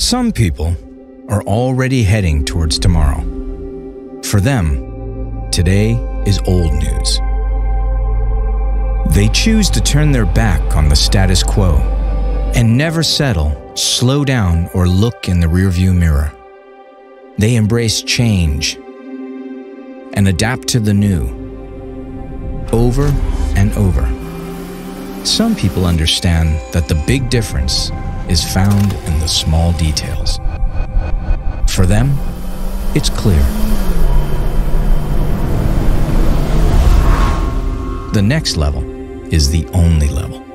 Some people are already heading towards tomorrow. For them, today is old news. They choose to turn their back on the status quo and never settle, slow down, or look in the rearview mirror. They embrace change and adapt to the new over and over. Some people understand that the big difference is found in the small details. For them, it's clear. The next level is the only level.